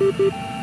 Beep, beep.